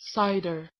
cider.